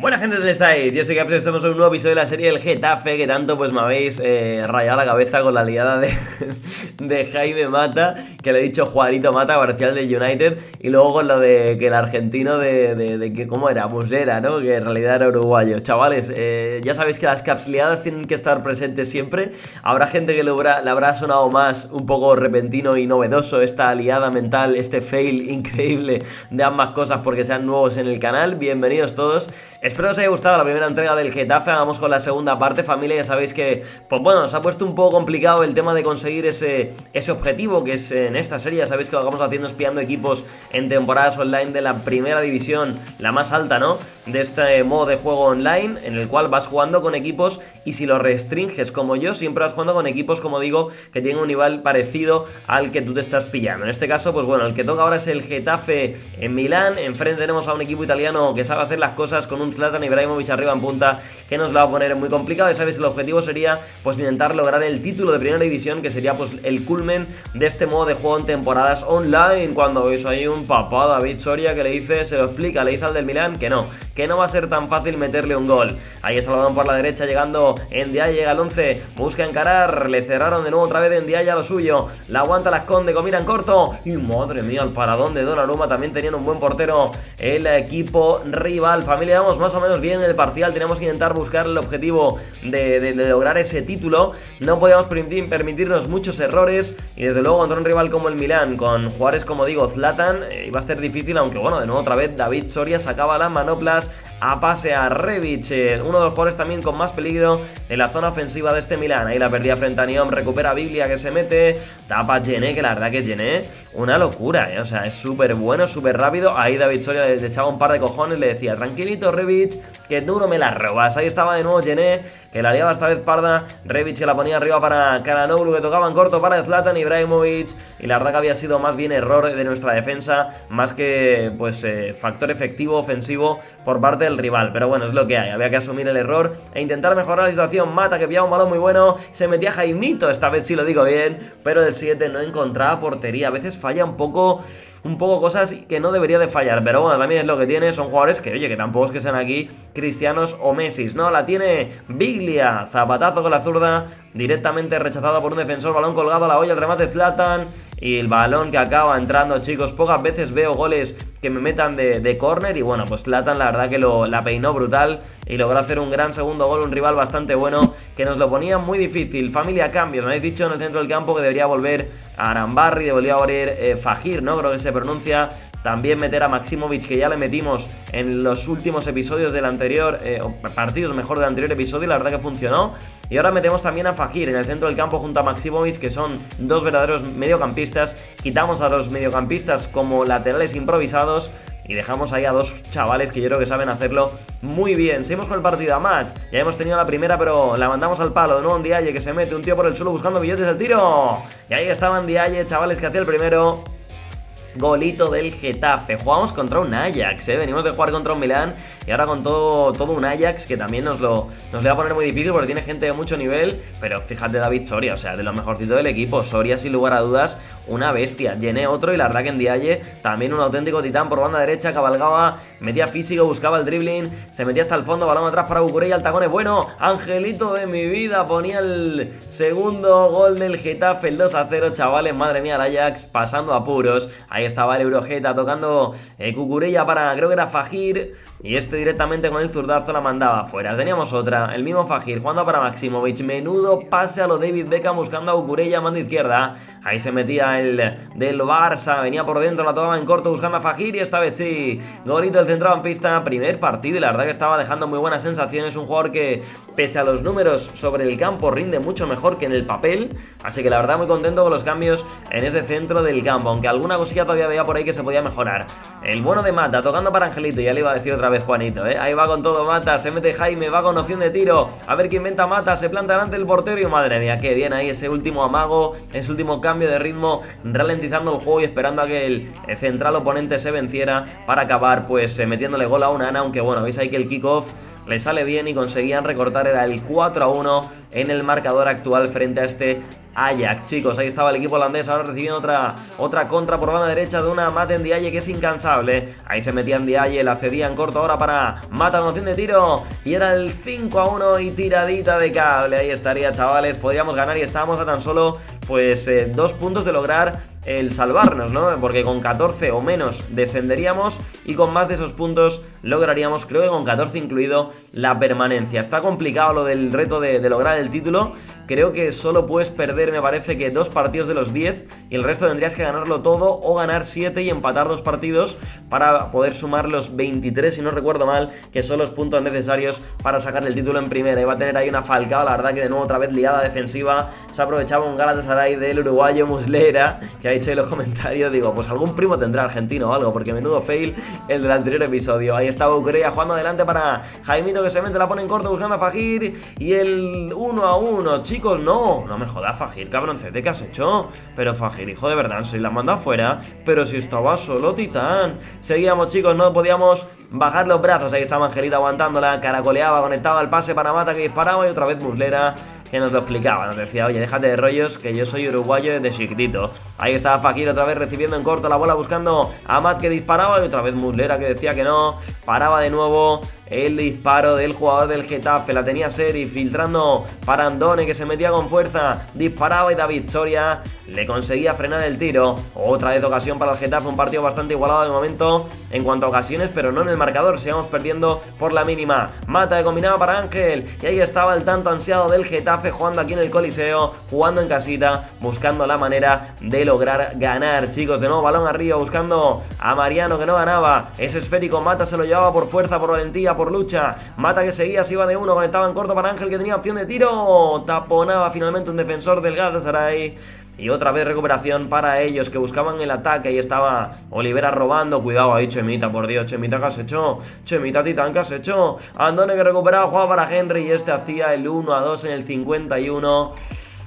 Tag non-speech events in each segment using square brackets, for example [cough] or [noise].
Buena gente, ¿dónde estáis? Yo soy que estamos en un nuevo episodio de la serie del Getafe Que tanto pues me habéis eh, rayado la cabeza con la liada de, [laughs] de, Jaime Mata Que le he dicho Juanito Mata, parcial del United Y luego con lo de que el argentino de, de, que, ¿cómo era? Muslera, ¿no? Que en realidad era uruguayo Chavales, eh, ya sabéis que las capsliadas tienen que estar presentes siempre Habrá gente que le habrá, le habrá sonado más un poco repentino y novedoso Esta liada mental, este fail increíble de ambas cosas porque sean nuevos en el canal Bienvenidos todos Espero os haya gustado la primera entrega del Getafe, vamos con la segunda parte, familia, ya sabéis que, pues bueno, se ha puesto un poco complicado el tema de conseguir ese, ese objetivo que es en esta serie, ya sabéis que lo vamos haciendo espiando equipos en temporadas online de la primera división, la más alta, ¿no? De este modo de juego online, en el cual vas jugando con equipos y si lo restringes como yo, siempre vas jugando con equipos, como digo, que tienen un nivel parecido al que tú te estás pillando. En este caso, pues bueno, el que toca ahora es el Getafe en Milán, enfrente tenemos a un equipo italiano que sabe hacer las cosas con un Zlatan Ibrahimovic arriba en punta, que nos lo va a poner muy complicado. Ya sabéis, el objetivo sería pues intentar lograr el título de primera división, que sería pues el culmen de este modo de juego en temporadas online. Cuando veis ahí un papá David Soria que le dice, se lo explica, le dice al del Milán que no, que no va a ser tan fácil meterle un gol. Ahí está el por la derecha llegando en Diaya, llega al 11, busca encarar, le cerraron de nuevo otra vez en Diaya lo suyo, la aguanta, la esconde, comira en corto. Y madre mía, el paradón de Donnarumma también teniendo un buen portero el equipo rival. Familia, vamos más o menos bien en el parcial. Tenemos que intentar buscar el objetivo de, lograr ese título. No podíamos permitirnos muchos errores. Y desde luego contra un rival como el Milán, con jugadores como digo, Zlatan, eh, iba a ser difícil. Aunque bueno, de nuevo otra vez David Soria sacaba las manoplas a pase a Rebic, uno de los jugadores también con más peligro en la zona ofensiva de este Milán. Ahí la perdía frente a Niom, recupera Biblia que se mete, tapa Gené, que la verdad que Gené, una locura, eh, o sea, es súper bueno, súper rápido. Ahí David Soria le echaba un par de cojones, le decía, tranquilito Rebic, que no me la robas. Ahí estaba de nuevo Gené, que la liaba esta vez parda, Rebic que la ponía arriba para Karanoglu, que tocaba en corto para Zlatan Ibrahimovic, y la verdad que había sido más bien error de nuestra defensa, más que pues eh, factor efectivo ofensivo por parte del rival. Pero bueno, es lo que hay, había que asumir el error e intentar mejorar la situación. Mata, que pillaba un balón muy bueno, se metía Jaimito, esta vez sí lo digo bien, pero del 7 no encontraba portería, a veces falla un poco un poco cosas que no debería de fallar. Pero bueno, también es lo que tiene. Son jugadores que, oye, que tampoco es que sean aquí cristianos o Messi. No, la tiene Biglia. Zapatazo con la zurda. Directamente rechazado por un defensor. Balón colgado la olla. El remate Zlatan. Y el balón que acaba entrando, chicos. Pocas veces veo goles que me metan de, de córner. Y bueno, pues Zlatan la verdad que lo, la peinó brutal. Y logró hacer un gran segundo gol. Un rival bastante bueno que nos lo ponía muy difícil. Familia cambios. Me habéis dicho en el centro del campo que debería volver a Arambarri. Debería volver eh, Fajir, ¿no? Creo que se pronuncia. También meter a Maximovic, que ya le metimos en los últimos episodios del anterior, eh, partidos mejor del anterior episodio, y la verdad que funcionó. Y ahora metemos también a Fajir en el centro del campo junto a Maximovic, que son dos verdaderos mediocampistas. Quitamos a los mediocampistas como laterales improvisados y dejamos ahí a dos chavales que yo creo que saben hacerlo muy bien. Seguimos con el partido a Matt. Ya hemos tenido la primera, pero la mandamos al palo. De nuevo Dialle que se mete un tío por el suelo buscando billetes del tiro. Y ahí estaban Dialle, chavales que hacía el primero. Golito del Getafe. Jugamos contra un Ajax, ¿eh? Venimos de jugar contra un Milán y ahora con todo, todo un Ajax que también nos lo nos va a poner muy difícil porque tiene gente de mucho nivel. Pero fíjate David Soria, o sea, de lo mejorcito del equipo. Soria, sin lugar a dudas, una bestia. Llené otro y la verdad que en Dialle también un auténtico titán por banda derecha. Cabalgaba, metía físico, buscaba el dribbling, se metía hasta el fondo, balón atrás para el tacón es bueno. Angelito de mi vida ponía el segundo gol del Getafe, el 2 a 0, chavales. Madre mía, el Ajax pasando apuros. Ahí estaba el Eurojeta tocando eh, Cucurella para, creo que era Fajir. Y este directamente con el zurdazo la mandaba afuera. Teníamos otra, el mismo Fajir jugando para Maximovic. Menudo pase a lo David Beckham buscando a Cucurella, mano izquierda. Ahí se metía el del Barça, venía por dentro, la tomaba en corto buscando a Fajir y esta vez sí. Golito del pista, primer partido y la verdad que estaba dejando muy buenas sensaciones. Un jugador que, pese a los números sobre el campo, rinde mucho mejor que en el papel. Así que la verdad muy contento con los cambios en ese centro del campo, aunque alguna cosilla todavía veía por ahí que se podía mejorar. El bueno de Mata, tocando para Angelito, ya le iba a decir otra vez Juanito, ¿eh? Ahí va con todo Mata, se mete Jaime, va con opción de tiro, a ver quién inventa Mata, se planta delante del portero y madre mía, qué bien ahí ese último amago, ese último cambio de ritmo, ralentizando el juego y esperando a que el central oponente se venciera para acabar pues eh, metiéndole gol a una Ana, aunque bueno, veis ahí que el kickoff le sale bien y conseguían recortar, era el 4 a 1 en el marcador actual frente a este Ajax, chicos. Ahí estaba el equipo holandés ahora recibiendo otra, otra contra por banda derecha de una Mate en Diaye que es incansable. Ahí se metía en Diaye, la cedía en corto ahora para Mata de tiro. Y era el 5 a 1 y tiradita de cable. Ahí estaría, chavales. Podríamos ganar y estábamos a tan solo pues eh, dos puntos de lograr el salvarnos, ¿no? Porque con 14 o menos descenderíamos y con más de esos puntos lograríamos, creo que con 14 incluido, la permanencia. Está complicado lo del reto de lograr el título, creo que solo puedes perder, me parece que dos partidos de los 10 y el resto tendrías que ganarlo todo o ganar 7 y empatar dos partidos para poder sumar los 23, si no recuerdo mal, que son los puntos necesarios para sacar el título en primera. Va a tener ahí una falcada, la verdad que de nuevo otra vez liada defensiva. Se aprovechaba un Galatasaray del uruguayo Muslera, que ha dicho en los comentarios, digo, pues algún primo tendrá argentino o algo, porque menudo fail el del anterior episodio. Ahí estaba Ucrea jugando adelante para Jaimito que se mete, la pone en corto buscando a Fajir y el 1 a 1, chicos chicos, no. No me jodas, Fajir, cabroncete, ¿qué has hecho? Pero Fajir, hijo de verdad, soy la manda afuera. Pero si estaba solo, titán. Seguíamos, chicos, no podíamos bajar los brazos. Ahí estaba Angelita aguantándola, caracoleaba, conectaba el pase para Mata que disparaba y otra vez Muslera que nos lo explicaba, nos decía, oye, déjate de rollos, que yo soy uruguayo desde chiquitito. Ahí estaba Fakir otra vez recibiendo en corto la bola buscando a Matt que disparaba y otra vez Muslera que decía que no, paraba de nuevo, el disparo del jugador del Getafe. La tenía Seri filtrando para Andone que se metía con fuerza. Disparaba y David Soria le conseguía frenar el tiro. Otra vez ocasión para el Getafe. Un partido bastante igualado de momento en cuanto a ocasiones, pero no en el marcador. Sigamos perdiendo por la mínima. Mata de combinaba para Ángel. Y ahí estaba el tanto ansiado del Getafe jugando aquí en el Coliseo. Jugando en casita. Buscando la manera de lograr ganar. Chicos, de nuevo balón arriba. Buscando a Mariano que no ganaba. Ese esférico Mata se lo llevaba por fuerza, por valentía por lucha. Mata que seguía, se iba de uno, conectaba en corto para Ángel que tenía opción de tiro. Taponaba finalmente un defensor del Galatasaray. Y otra vez recuperación para ellos que buscaban el ataque. Ahí estaba Olivera robando. Cuidado ahí, Chemita, por Dios. Chemita, ¿qué has hecho? Chemita, Titán, ¿qué has hecho? Andone que recuperaba, jugaba para Henry. Y este hacía el 1 a 2 en el 51.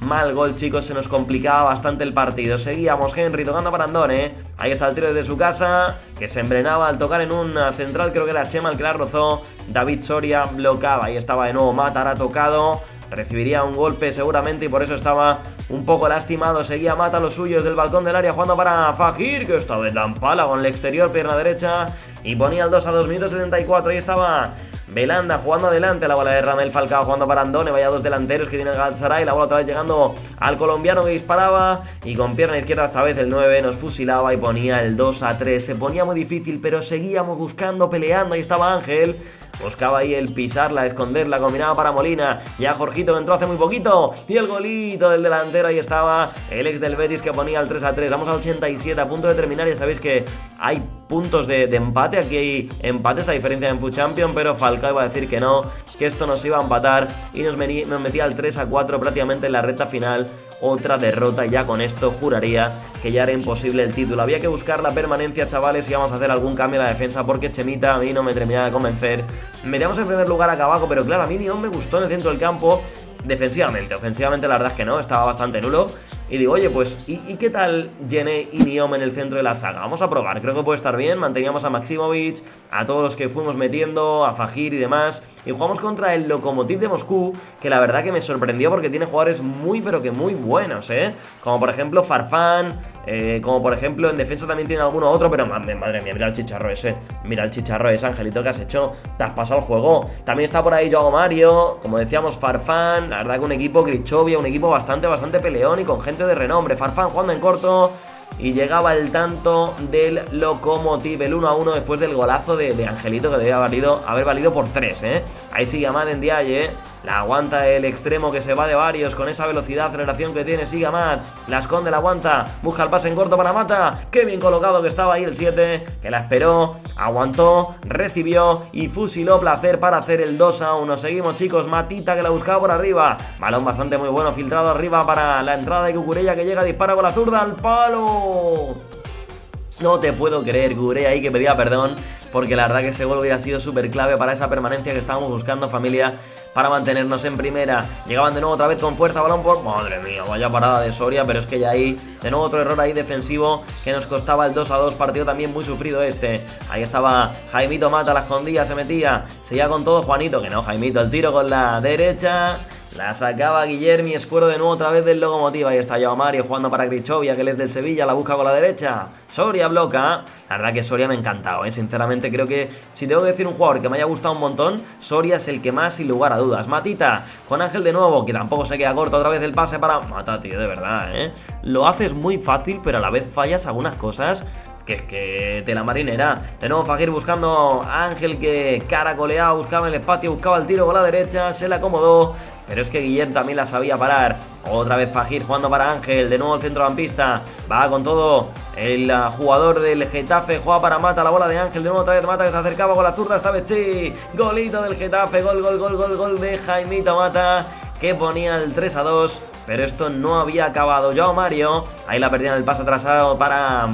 Mal gol, chicos, se nos complicaba bastante el partido. Seguíamos, Henry tocando para Andone. Ahí está el tiro desde su casa, que se embrenaba al tocar en una central, creo que era Chema el que la rozó. David Soria bloqueaba, ahí estaba de nuevo Mata, ha tocado. Recibiría un golpe seguramente y por eso estaba un poco lastimado. Seguía Mata los suyos del balcón del área jugando para Fajir, que esta vez la empala con el exterior, pierna derecha. Y ponía el 2 a 2 minutos 74. Ahí estaba Belanda jugando adelante, la bola de Ramel Falcao jugando para Andone, vaya dos delanteros que tiene el Galatasaray, la bola otra vez llegando al colombiano que disparaba y con pierna izquierda esta vez el 9 nos fusilaba y ponía el 2 a 3, se ponía muy difícil pero seguíamos buscando, peleando, ahí estaba Ángel Buscaba ahí el pisarla, esconderla, combinaba para Molina. Ya Jorgito entró hace muy poquito. Y el golito del delantero, ahí estaba el ex del Betis que ponía el 3 a 3. Vamos al 87, a punto de terminar. Ya sabéis que hay puntos de, empate. Aquí hay empates a diferencia en Food Champion, pero Falcao iba a decir que no, que esto nos iba a empatar. Y nos, nos metía al 3 a 4 prácticamente en la recta final otra derrota. Ya con esto juraría que ya era imposible el título. Había que buscar la permanencia, chavales, y vamos a hacer algún cambio en la defensa porque Chemita a mí no me terminaba de convencer. Metíamos en primer lugar acá abajo, pero claro, a mí ni me gustó en el centro del campo defensivamente. Ofensivamente la verdad es que no, estaba bastante nulo. Y digo, oye, pues, ¿y, qué tal Jene y Niom en el centro de la zaga? Vamos a probar, creo que puede estar bien. Manteníamos a Maximovic, a todos los que fuimos metiendo, a Fajir y demás. Y jugamos contra el Lokomotiv de Moscú, que la verdad que me sorprendió porque tiene jugadores muy, pero que muy buenos, ¿eh? Como por ejemplo Farfán, eh, como por ejemplo en defensa también tiene alguno otro, pero madre mía, mira el chicharro ese. Mira el chicharro ese, Angelito, que has hecho. Te has pasado el juego. También está por ahí Joao Mario, como decíamos, Farfán. La verdad que un equipo Grichovia, un equipo bastante, bastante peleón y con gente de renombre. Farfán jugando en corto. Y llegaba el tanto del Locomotive, el 1 a 1 después del golazo de, Angelito que debía haber valido, haber valido por 3, ¿eh? Ahí sigue Amad en Diaye, la aguanta el extremo que se va de varios con esa velocidad, aceleración que tiene, sigue Amad, la esconde, la aguanta, busca el pase en corto para Mata, qué bien colocado que estaba ahí el 7, que la esperó, aguantó, recibió y fusiló placer para hacer el 2 a 1. Seguimos chicos, Matita que la buscaba por arriba, balón bastante muy bueno, filtrado arriba para la entrada de Cucurella que llega, dispara con la zurda al palo. No te puedo creer, Gure ahí que pedía perdón, porque la verdad que ese gol hubiera sido súper clave para esa permanencia que estábamos buscando, familia, para mantenernos en primera. Llegaban de nuevo otra vez con fuerza, balón por... Madre mía, vaya parada de Soria, pero es que ya ahí, de nuevo otro error ahí defensivo que nos costaba el 2 a 2, partido también muy sufrido este. Ahí estaba Jaimito Mata, la escondía, se metía, seguía con todo Juanito, que no, Jaimito, el tiro con la derecha La sacaba Guillermo Escuero de nuevo otra vez del Locomotiva. Ahí está Joao Mario jugando para Grichovia, que él es del Sevilla, la busca con la derecha. Soria bloca. La verdad que Soria me ha encantado, ¿eh? sinceramente creo que si tengo que decir un jugador que me haya gustado un montón, Soria es el que más sin lugar a dudas. Matita con Ángel de nuevo, que tampoco se queda corto otra vez el pase para... Mata, tío, de verdad, ¿eh? Lo haces muy fácil, pero a la vez fallas algunas cosas que es que te la marinera. De nuevo Fagir buscando a Ángel que caracoleaba, buscaba el espacio, buscaba el tiro con la derecha, se la acomodó. Pero es que Guillem también la sabía parar. Otra vez Fagir jugando para Ángel. De nuevo el centrocampista. Va con todo. El uh, jugador del Getafe juega para Mata. La bola de Ángel. De nuevo otra vez Mata que se acercaba con la zurda. Esta vez sí. Golito del Getafe. Gol, gol, gol, gol, gol de Jaimito Mata. Que ponía el 3 a 2 pero esto no había acabado. Yo Mario, ahí la perdida en el paso atrasado para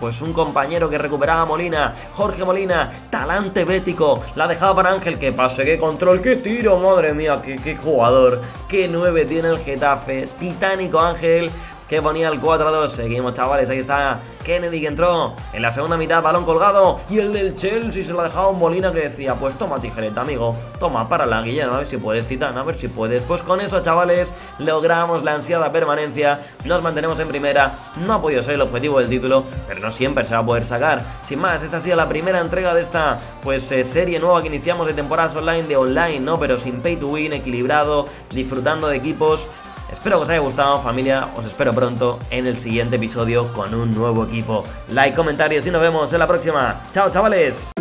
pues un compañero que recuperaba Molina, Jorge Molina, talante bético, la dejaba para Ángel, que pase, qué control, qué tiro, madre mía, qué, qué jugador, qué 9 tiene el Getafe, titánico Ángel, que ponía el 4-2. Seguimos, chavales. Ahí está Kennedy que entró en la segunda mitad, balón colgado. Y el del Chelsea se lo ha dejado Molina que decía: Pues toma tijereta, amigo. Toma, para la Guillermo, a ver si puedes, Titán, a ver si puedes. Pues con eso, chavales, logramos la ansiada permanencia. Nos mantenemos en primera. No ha podido ser el objetivo del título, pero no siempre se va a poder sacar. Sin más, esta ha sido la primera entrega de esta pues eh, serie nueva que iniciamos de temporadas online, de online, ¿no? Pero sin pay to win, equilibrado, disfrutando de equipos Espero que os haya gustado familia, os espero pronto en el siguiente episodio con un nuevo equipo. Like, comentarios y nos vemos en la próxima. Chao chavales.